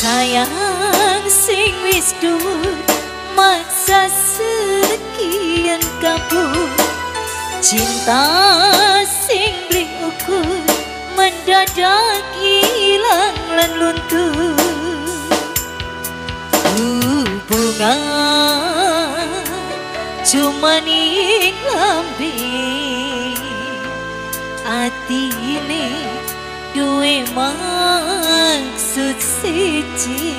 Sayang sing wis dhuwur maksa sekian kabur. Cinta sing beli ukur mendadak hilang lan luntur. Hubungan cuma ning lambe. Atine duwe maksud siji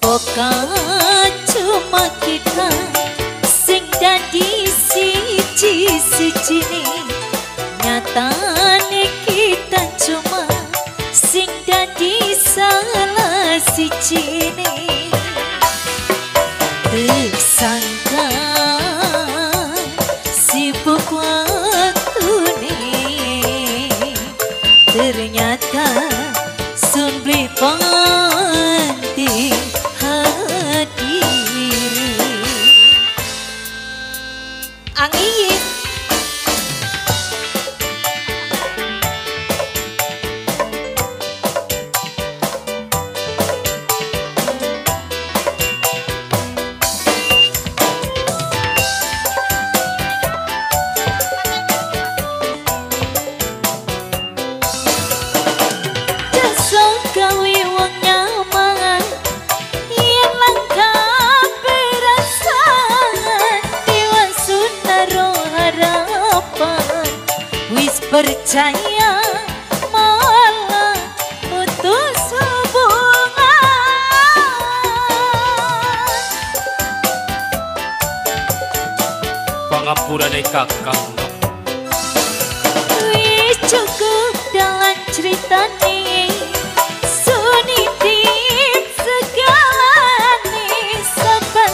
Bukan cuma kita sing dadi siji-siji Nyatane kita cuma sing dadi salah siji percaya malah putus hubungan. Pangapurane wis cukup dalam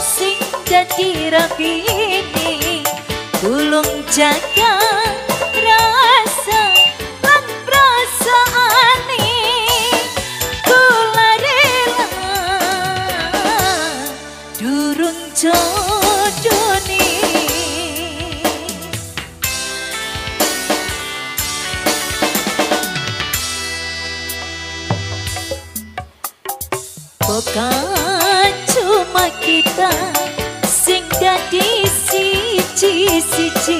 sing jadi rapi ini? Tulung jaga Bukan cuma kita sing dadi siji-siji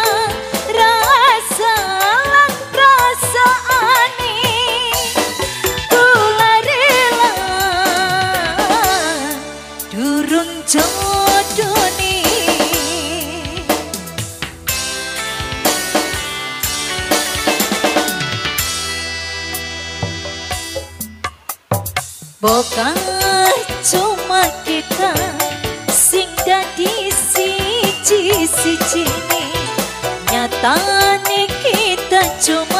Bokah cuma kita sing dadi siji-sijine Nyatane kita cuma